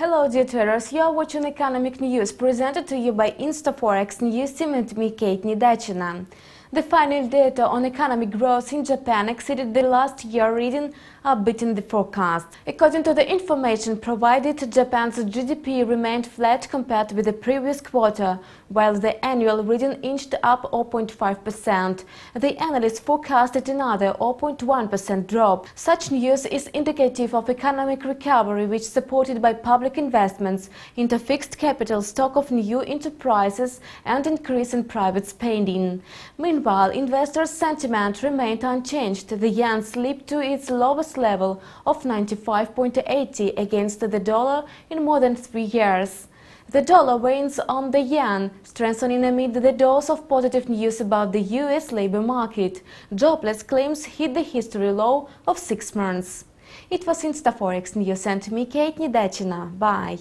Hello dear traders, you are watching economic news presented to you by InstaForex News Team and me Kate Nidachina. The final data on economic growth in Japan exceeded the last year reading, uh, beating the forecast. According to the information provided, Japan's GDP remained flat compared with the previous quarter, while the annual reading inched up 0.5%. The analysts forecasted another 0.1% drop. Such news is indicative of economic recovery which is supported by public investments into fixed capital stock of new enterprises and increase in private spending. Meanwhile, Meanwhile, investors' sentiment remained unchanged. The yen slipped to its lowest level of 95.80 against the dollar in more than three years. The dollar wanes on the yen, strengthening amid the dose of positive news about the US labor market. Jobless claims hit the history low of six months. It was InstaForex News and me, Kate Nidachina. Bye.